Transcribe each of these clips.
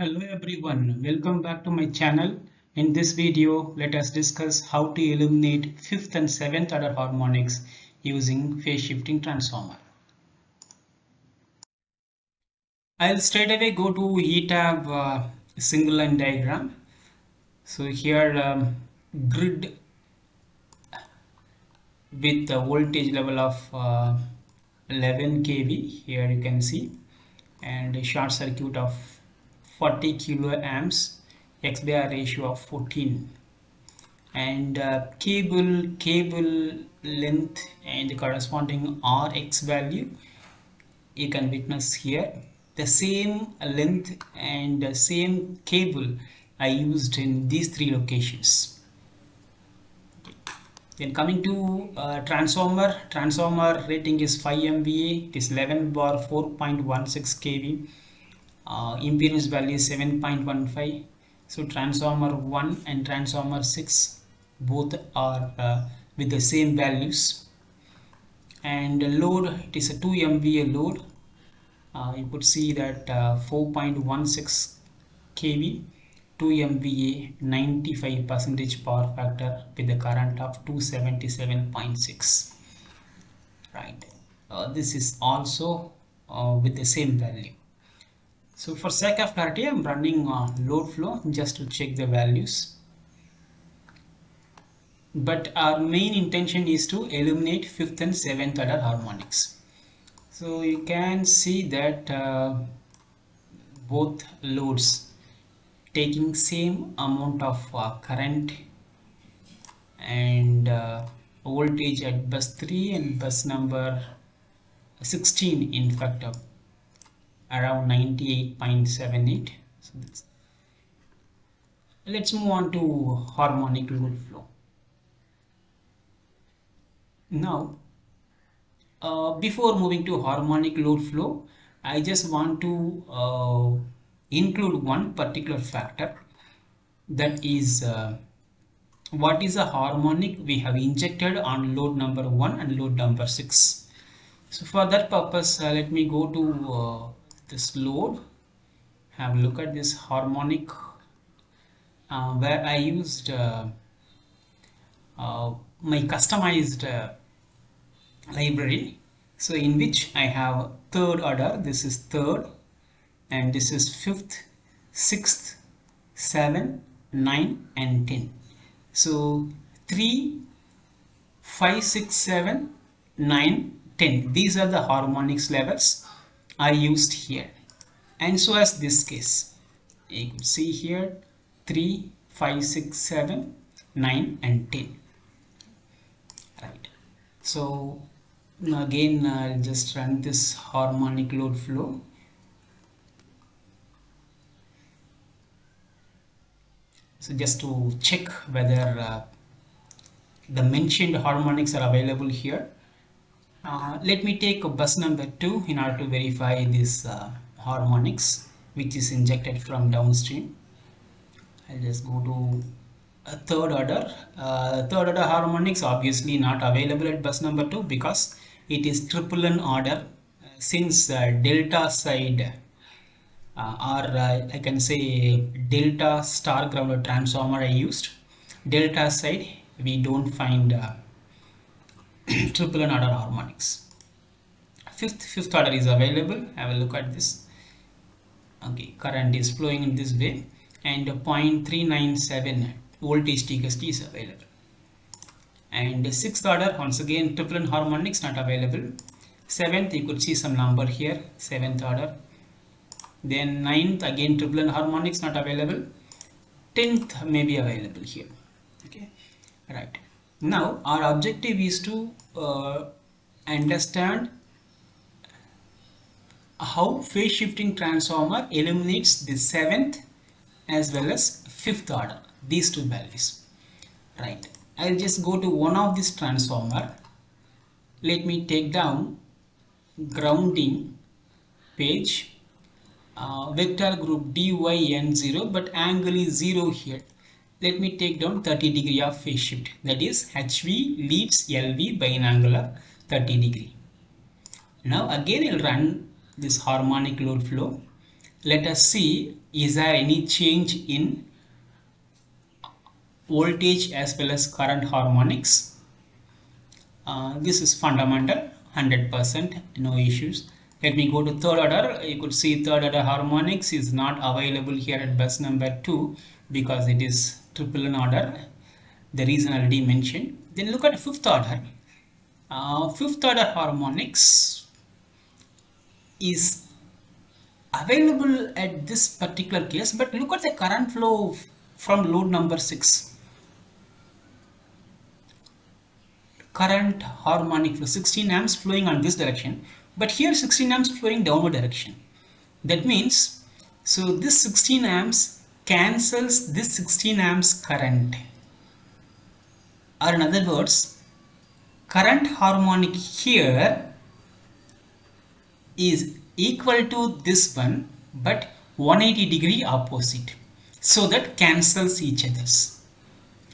Hello everyone, welcome back to my channel. In this video, let us discuss how to eliminate fifth and seventh order harmonics using phase shifting transformer. I'll straight away go to ETAP uh, single line diagram. So here um, grid with the voltage level of uh, 11 kV here you can see and a short circuit of 40 kilo amps X by ratio of 14 and uh, cable cable length and the corresponding RX value you can witness here. The same length and the same cable I used in these three locations. Then coming to uh, transformer transformer rating is 5 MVA it is 11 bar 4.16 kV uh, impedance value is 7.15 so transformer 1 and transformer 6 both are uh, with the same values. And load it is a 2 MVA load. Uh, you could see that uh, 4.16 kV 2 MVA 95 percentage power factor with the current of 277.6 right. Uh, this is also uh, with the same value so for sake of clarity I'm running uh, load flow just to check the values. But our main intention is to eliminate fifth and seventh order harmonics. So you can see that uh, both loads taking same amount of uh, current and uh, voltage at bus 3 and bus number 16 in fact uh, around 98.78 so let's move on to harmonic load flow now uh, before moving to harmonic load flow I just want to uh, include one particular factor. That is uh, what is a harmonic? We have injected on load number 1 and load number 6 so for that purpose uh, let me go to uh, this load. Have a look at this harmonic uh, where I used uh, uh, my customized library. So in which I have third order. This is third and this is fifth sixth seven nine and 10 so 3 5 6 7 9 10 these are the harmonics levels I used here. And so as this case you see here 3 5 6 7 9 and 10 right. So again I'll just run this harmonic load flow. So just to check whether uh, the mentioned harmonics are available here uh, let me take a bus number 2 in order to verify this uh, harmonics which is injected from downstream. I'll just go to a third order. Uh, third order harmonics obviously not available at bus number 2 because it is triple N order. Since uh, delta side uh, or uh, I can say delta star grounded transformer I used delta side we don't find uh, triple N order harmonics. Fifth fifth order is available. Have a look at this. Okay current is flowing in this way. And 0.397 voltage TXT is available. And sixth order once again triple N harmonics not available. Seventh you could see some number here. Seventh order. Then ninth again triple N harmonics not available. 10th may be available here. Okay right. Now our objective is to uh, understand how phase shifting transformer eliminates the seventh as well as fifth order these two values right? I'll just go to one of this transformer. Let me take down grounding page uh, vector group dyn0 but angle is 0 here let me take down 30 degree of phase shift. That is HV leaves LV by an angle of 30 degree. Now again I'll run this harmonic load flow. Let us see is there any change in voltage as well as current harmonics? Uh, this is fundamental 100% no issues. Let me go to third order. You could see third order harmonics is not available here at bus number 2 because it is triple in order. The reason already mentioned. Then look at fifth order. Uh, fifth order harmonics is available at this particular case but look at the current flow from load number 6 current harmonic flow 16 amps flowing on this direction but here 16 amps flowing downward direction. That means so this 16 amps cancels this 16 amps current. Or in other words current harmonic here is equal to this one but 180 degree opposite. So that cancels each others.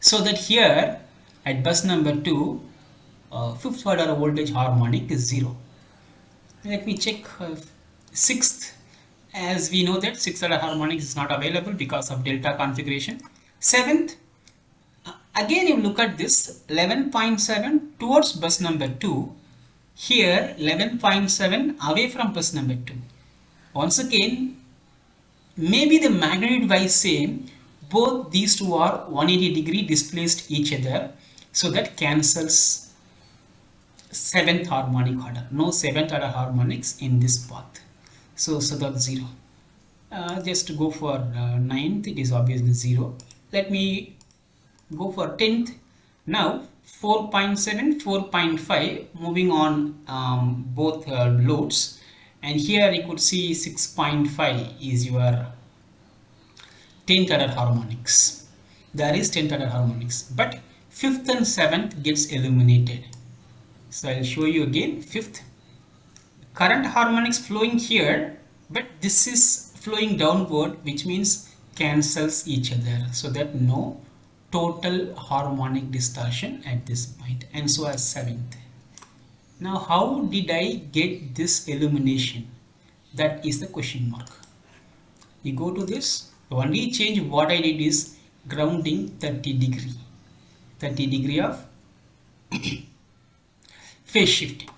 So that here at bus number 2 uh, fifth order voltage harmonic is 0 let me check uh, sixth as we know that sixth order harmonic is not available because of delta configuration seventh uh, again you look at this 11.7 towards bus number 2 here 11.7 away from bus number 2. Once again, maybe the magnitude wise same, both these two are 180 degree displaced each other. So that cancels 7th harmonic order. No 7th order harmonics in this path. So, so that's 0. Uh, just to go for uh, 9th, it is obviously 0. Let me go for 10th. Now, 4.7 4.5 moving on um, both uh, loads and here you could see 6.5 is your 10th order harmonics there is 10th order harmonics but 5th and 7th gets eliminated so I'll show you again 5th current harmonics flowing here but this is flowing downward which means cancels each other so that no total harmonic distortion at this point and so as seventh. Now how did I get this illumination? That is the question mark. You go to this, the only change what I did is grounding 30 degree. 30 degree of phase shift.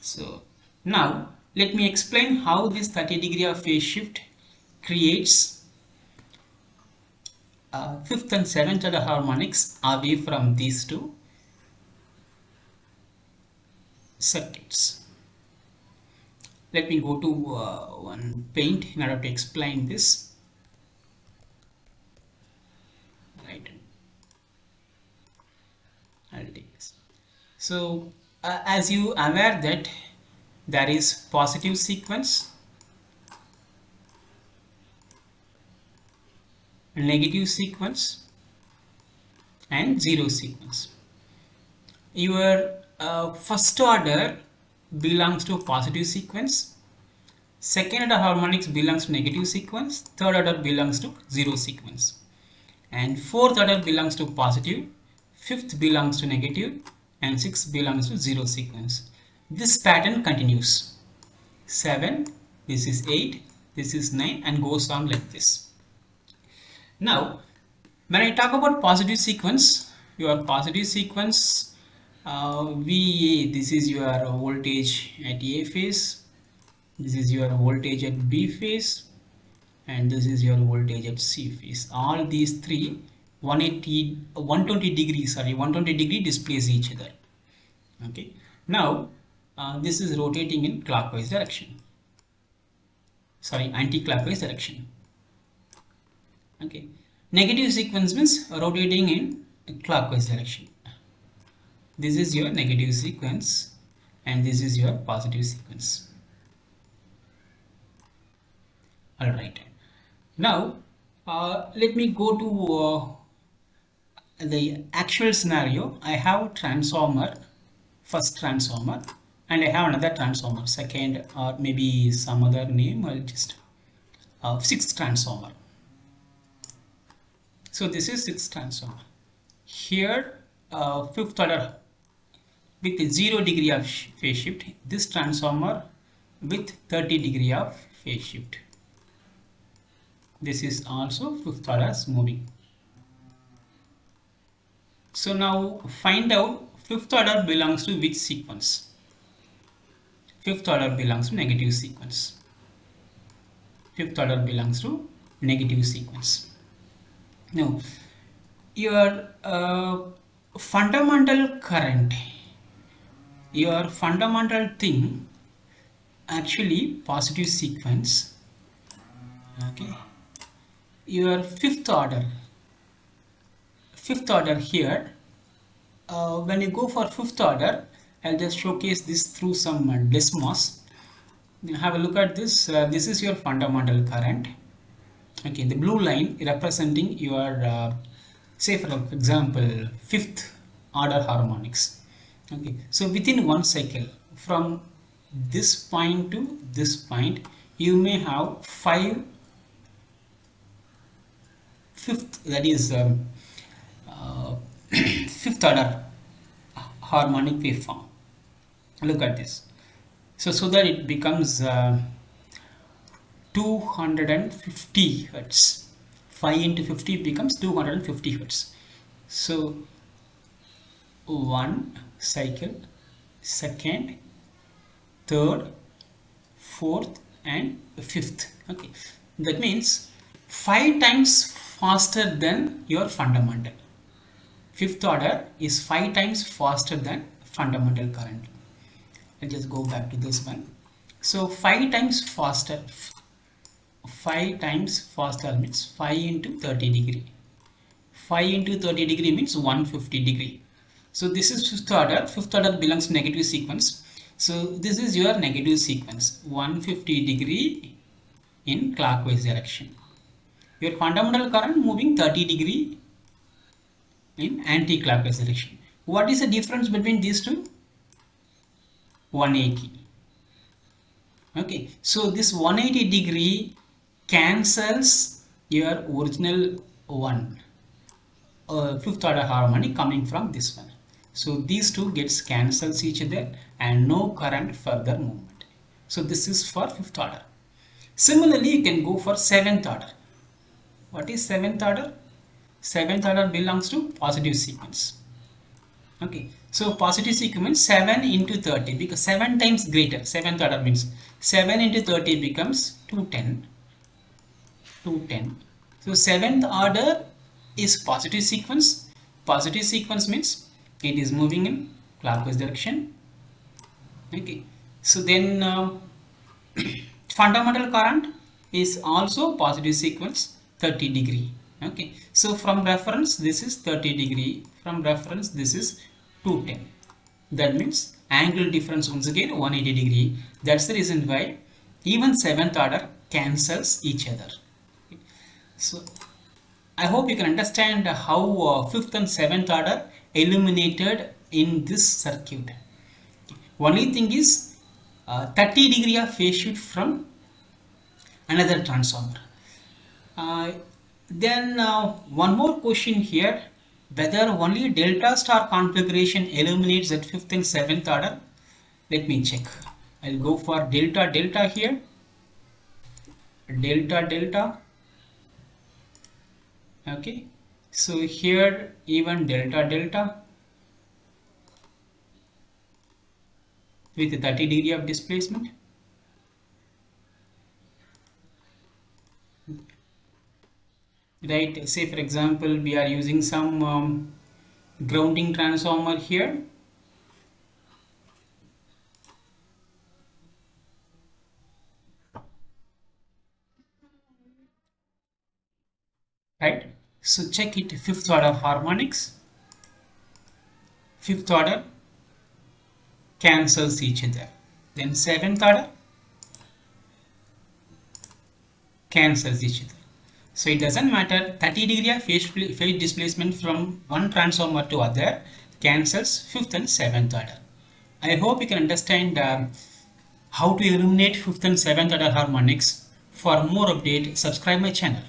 So now let me explain how this 30 degree of phase shift creates uh, fifth and seventh order harmonics away from these two circuits. Let me go to uh, one paint in order to explain this. Right. I'll take this. So uh, as you aware that there is positive sequence. Negative sequence. And zero sequence. Your uh, first order belongs to positive sequence, second order harmonics belongs to negative sequence, third order belongs to zero sequence. And fourth order belongs to positive, fifth belongs to negative. And sixth belongs to zero sequence. This pattern continues. 7, this is 8, this is 9 and goes on like this. Now, when I talk about positive sequence, your positive sequence uh, VA, this is your voltage at A phase, this is your voltage at B phase, and this is your voltage at C phase. All these three 180, 120 degrees, sorry, 120 degree displace each other. Okay. Now, uh, this is rotating in clockwise direction. Sorry, anti-clockwise direction. Okay. Negative sequence means rotating in clockwise direction. This is your negative sequence and this is your positive sequence. All right now uh, let me go to uh, the actual scenario. I have transformer first transformer and i have another transformer second or maybe some other name i'll just uh, sixth transformer so this is sixth transformer. Here, uh, fifth order with zero degree of phase shift. This transformer with 30 degree of phase shift. this is also fifth order moving so now find out fifth order belongs to which sequence fifth order belongs to negative sequence. Fifth order belongs to negative sequence. Now your uh, fundamental current your fundamental thing actually positive sequence okay? Your fifth order fifth order here uh, when you go for fifth order I'll just showcase this through some uh, Desmos. Have a look at this. Uh, this is your fundamental current. Okay the blue line representing your uh, say for example fifth order harmonics. Okay so within one cycle from this point to this point you may have five fifth that is um, uh, fifth order harmonic waveform look at this. So so that it becomes uh, 250 hertz. 5 into 50 becomes 250 hertz. So one cycle second third fourth and fifth. Okay. That means five times faster than your fundamental. Fifth order is five times faster than fundamental current let's just go back to this one so five times faster five times faster means 5 into 30 degree 5 into 30 degree means 150 degree so this is fifth order fifth order belongs to negative sequence so this is your negative sequence 150 degree in clockwise direction. Your fundamental current moving 30 degree in anti-clockwise direction. What is the difference between these two? 180. Okay, so this 180 degree cancels your original one uh, fifth order harmonic coming from this one. So these two gets cancels each other and no current further movement. So this is for fifth order. Similarly, you can go for seventh order. What is seventh order? Seventh order belongs to positive sequence. Okay, so positive sequence 7 into 30 because 7 times greater. Seventh order means 7 into 30 becomes 210. 210. So seventh order is positive sequence. Positive sequence means it is moving in clockwise direction okay so then uh, fundamental current is also positive sequence 30 degree okay. So from reference this is 30 degree. From reference this is 210 that means angle difference once again 180 degree. That's the reason why even seventh order cancels each other. So i hope you can understand how uh, fifth and seventh order illuminated in this circuit. Only thing is uh, 30 degree of phase shift from another transformer. Uh, then uh, one more question here. Whether only delta star configuration eliminates at 5th and 7th order? Let me check. I'll go for delta delta here. Delta delta. Okay. So here even delta delta. With 30 degree of displacement right say for example we are using some um, grounding transformer here right so check it fifth order harmonics. Fifth order cancels each other. Then seventh order cancels each other. So it doesn't matter 30 degree of phase, displacement from one transformer to other cancels fifth and seventh order. I hope you can understand uh, how to eliminate fifth and seventh order harmonics. For more update, subscribe my channel.